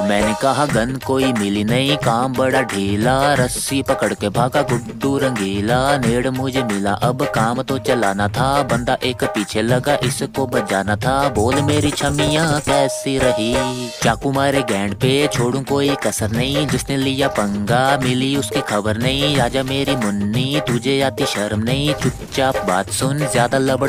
मैंने कहा, गन कोई मिली नहीं, काम बड़ा ढीला, रस्सी पकड़ के भागा गुड्डू रंगीला, नेड़ मुझे मिला, अब काम तो चलाना था, बंदा एक पीछे लगा, इसको बजाना था, बोल मेरी छमिया कैसी रही? चाकू मारे गैंड पे, छोड़ू कोई कसर नहीं, जिसने लिया पंगा, मिली उसकी खबर नहीं आजा मेरी मुन्नी, तुझे आती शर्म नहीं, चुपचाप बात सुन, ज़्यादा लबड़